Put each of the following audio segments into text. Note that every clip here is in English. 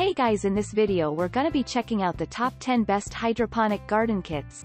Hey guys in this video we're gonna be checking out the top 10 best hydroponic garden kits.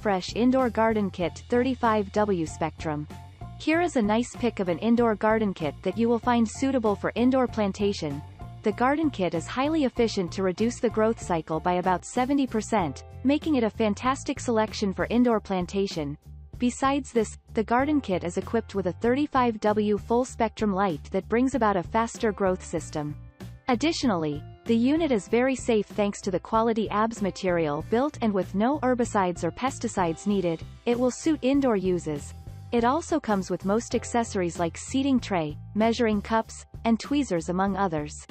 Fresh Indoor Garden Kit 35W Spectrum. Here is a nice pick of an indoor garden kit that you will find suitable for indoor plantation. The garden kit is highly efficient to reduce the growth cycle by about 70%, making it a fantastic selection for indoor plantation. Besides this, the garden kit is equipped with a 35W full-spectrum light that brings about a faster growth system. Additionally, the unit is very safe thanks to the quality ABS material built and with no herbicides or pesticides needed, it will suit indoor uses. It also comes with most accessories like seating tray, measuring cups, and tweezers among others.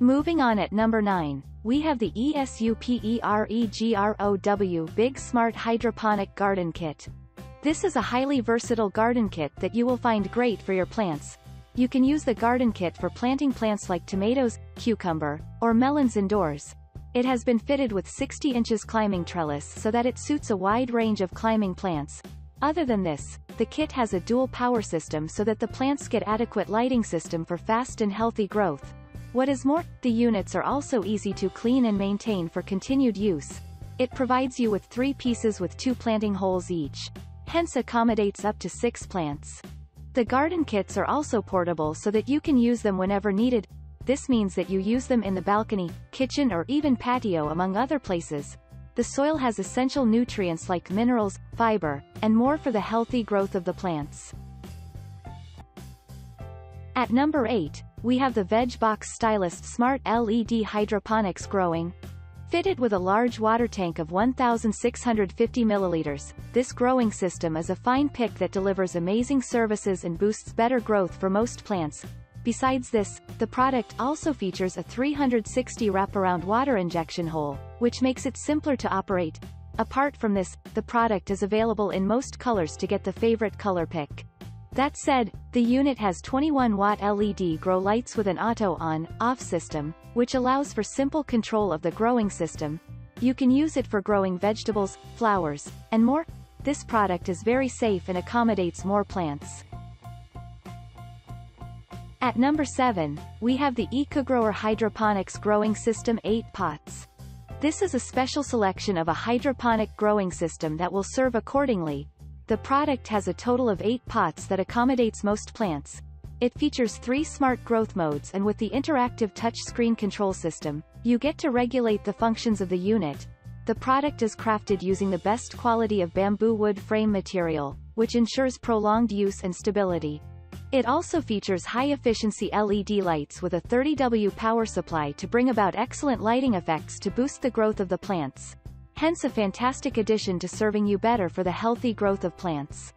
Moving on at number 9, we have the ESUPEREGROW Big Smart Hydroponic Garden Kit. This is a highly versatile garden kit that you will find great for your plants, you can use the garden kit for planting plants like tomatoes, cucumber, or melons indoors. It has been fitted with 60 inches climbing trellis so that it suits a wide range of climbing plants. Other than this, the kit has a dual power system so that the plants get adequate lighting system for fast and healthy growth. What is more, the units are also easy to clean and maintain for continued use. It provides you with three pieces with two planting holes each. Hence accommodates up to six plants. The garden kits are also portable so that you can use them whenever needed. This means that you use them in the balcony, kitchen or even patio among other places. The soil has essential nutrients like minerals, fiber, and more for the healthy growth of the plants. At number 8, we have the VegBox Stylist Smart LED Hydroponics Growing, Fitted with a large water tank of 1,650 milliliters, this growing system is a fine pick that delivers amazing services and boosts better growth for most plants. Besides this, the product also features a 360 wraparound water injection hole, which makes it simpler to operate. Apart from this, the product is available in most colors to get the favorite color pick. That said, the unit has 21-watt LED grow lights with an auto on-off system, which allows for simple control of the growing system. You can use it for growing vegetables, flowers, and more. This product is very safe and accommodates more plants. At number 7, we have the Ecoogrower Hydroponics Growing System 8 Pots. This is a special selection of a hydroponic growing system that will serve accordingly, the product has a total of 8 pots that accommodates most plants. It features three smart growth modes and with the interactive touchscreen control system, you get to regulate the functions of the unit. The product is crafted using the best quality of bamboo wood frame material, which ensures prolonged use and stability. It also features high-efficiency LED lights with a 30W power supply to bring about excellent lighting effects to boost the growth of the plants hence a fantastic addition to serving you better for the healthy growth of plants.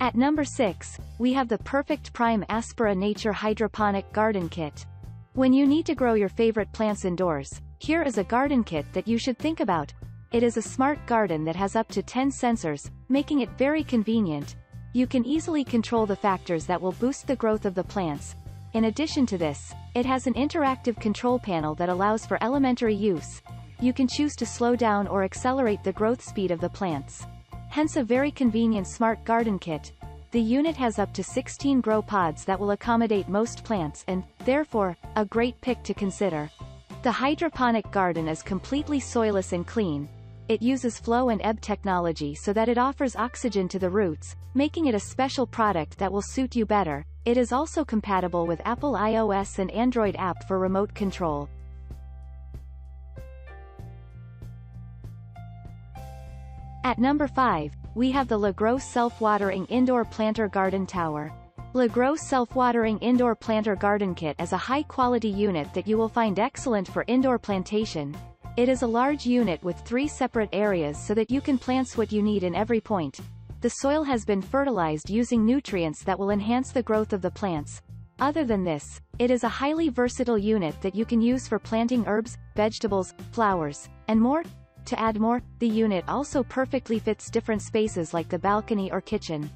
At number 6, we have the PerfectPrime Aspara Nature Hydroponic Garden Kit. When you need to grow your favorite plants indoors, here is a garden kit that you should think about. It is a smart garden that has up to 10 sensors, making it very convenient. You can easily control the factors that will boost the growth of the plants, in addition to this, it has an interactive control panel that allows for elementary use. You can choose to slow down or accelerate the growth speed of the plants. Hence a very convenient smart garden kit. The unit has up to 16 grow pods that will accommodate most plants and, therefore, a great pick to consider. The hydroponic garden is completely soilless and clean. It uses flow and ebb technology so that it offers oxygen to the roots, making it a special product that will suit you better. It is also compatible with Apple iOS and Android app for remote control. At number 5, we have the LeGrow Self-Watering Indoor Planter Garden Tower. LeGrow Self-Watering Indoor Planter Garden Kit is a high-quality unit that you will find excellent for indoor plantation. It is a large unit with three separate areas so that you can plant what you need in every point. The the soil has been fertilized using nutrients that will enhance the growth of the plants. Other than this, it is a highly versatile unit that you can use for planting herbs, vegetables, flowers, and more. To add more, the unit also perfectly fits different spaces like the balcony or kitchen.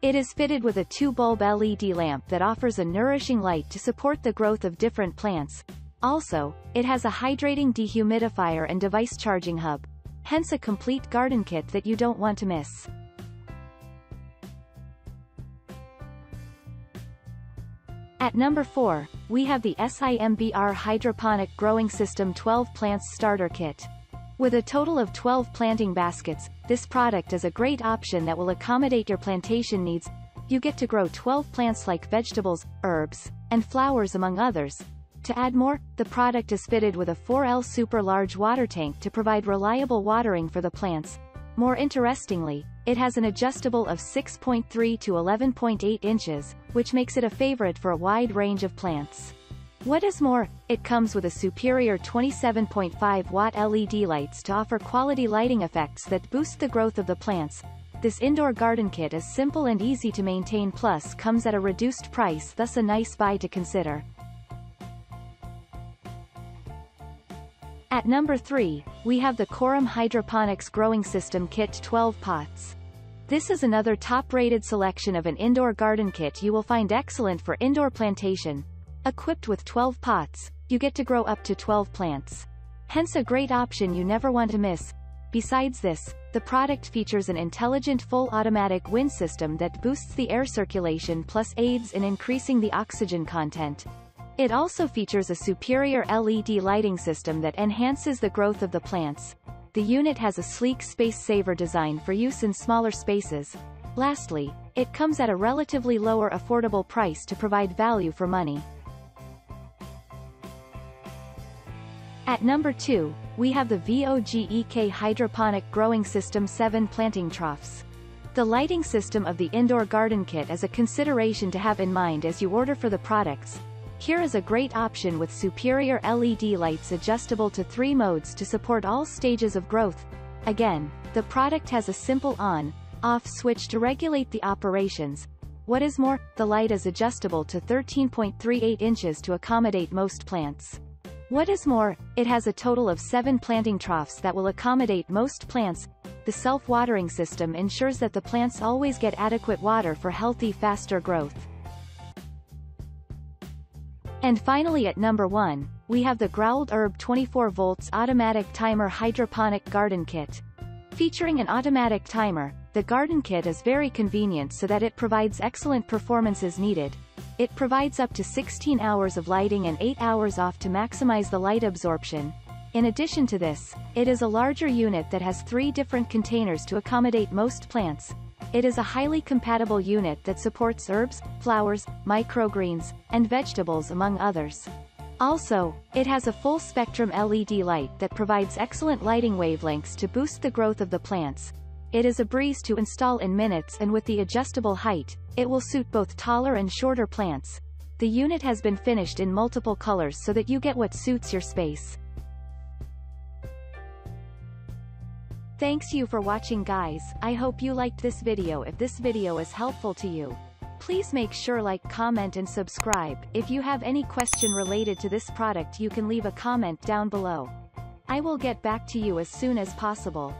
It is fitted with a two-bulb LED lamp that offers a nourishing light to support the growth of different plants. Also, it has a hydrating dehumidifier and device charging hub. Hence a complete garden kit that you don't want to miss. At number 4, we have the SIMBR Hydroponic Growing System 12 Plants Starter Kit. With a total of 12 planting baskets, this product is a great option that will accommodate your plantation needs. You get to grow 12 plants like vegetables, herbs, and flowers among others. To add more, the product is fitted with a 4L super large water tank to provide reliable watering for the plants. More interestingly, it has an adjustable of 6.3 to 11.8 inches, which makes it a favorite for a wide range of plants. What is more, it comes with a superior 27.5 watt LED lights to offer quality lighting effects that boost the growth of the plants. This indoor garden kit is simple and easy to maintain plus comes at a reduced price thus a nice buy to consider. At number 3, we have the KORAM Hydroponics Growing System Kit 12 Pots. This is another top-rated selection of an indoor garden kit you will find excellent for indoor plantation. Equipped with 12 pots, you get to grow up to 12 plants. Hence a great option you never want to miss. Besides this, the product features an intelligent full automatic wind system that boosts the air circulation plus aids in increasing the oxygen content. It also features a superior LED lighting system that enhances the growth of the plants. The unit has a sleek space-saver design for use in smaller spaces. Lastly, it comes at a relatively lower affordable price to provide value for money. At number 2, we have the VOGEK Hydroponic Growing System 7 Planting Troughs. The lighting system of the indoor garden kit is a consideration to have in mind as you order for the products, here is a great option with superior LED lights adjustable to three modes to support all stages of growth. Again, the product has a simple on, off switch to regulate the operations. What is more, the light is adjustable to 13.38 inches to accommodate most plants. What is more, it has a total of seven planting troughs that will accommodate most plants. The self-watering system ensures that the plants always get adequate water for healthy faster growth. And finally at number 1, we have the GrowLED Herb 24 volts automatic timer hydroponic garden kit. Featuring an automatic timer, the garden kit is very convenient so that it provides excellent performances needed. It provides up to 16 hours of lighting and 8 hours off to maximize the light absorption. In addition to this, it is a larger unit that has three different containers to accommodate most plants, it is a highly compatible unit that supports herbs, flowers, microgreens, and vegetables among others. Also, it has a full-spectrum LED light that provides excellent lighting wavelengths to boost the growth of the plants. It is a breeze to install in minutes and with the adjustable height, it will suit both taller and shorter plants. The unit has been finished in multiple colors so that you get what suits your space. Thanks you for watching guys, I hope you liked this video if this video is helpful to you. Please make sure like comment and subscribe, if you have any question related to this product you can leave a comment down below. I will get back to you as soon as possible.